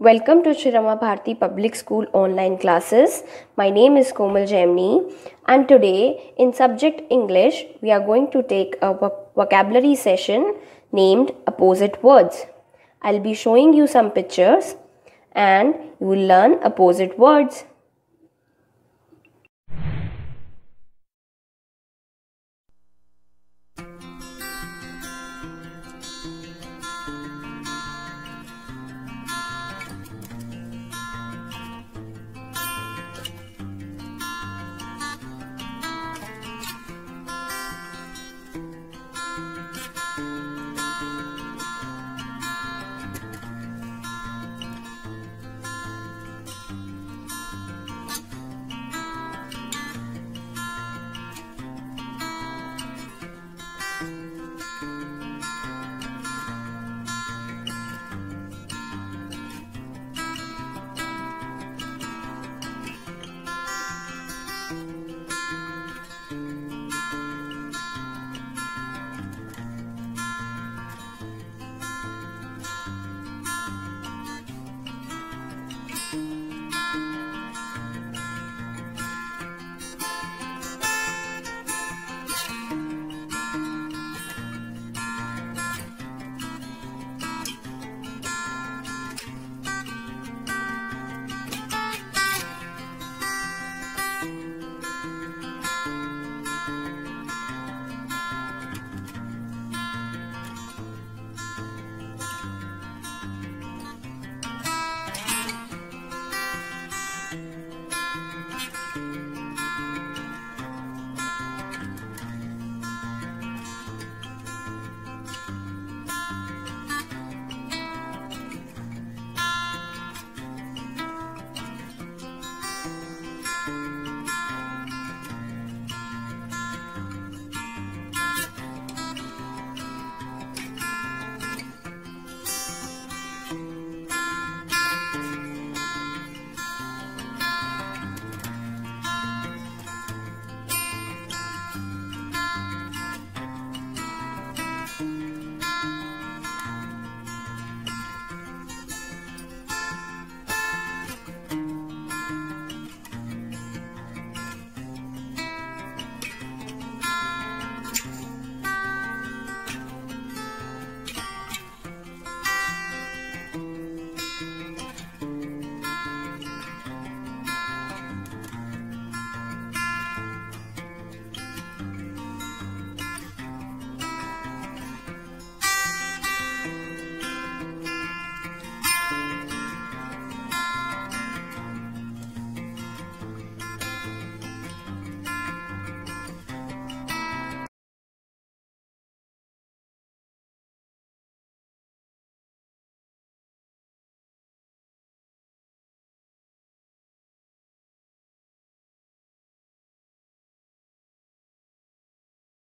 Welcome to Shri Rama Bharti Public School online classes. My name is Komal Jaimni and today in subject English we are going to take a vocabulary session named opposite words. I'll be showing you some pictures and you will learn opposite words.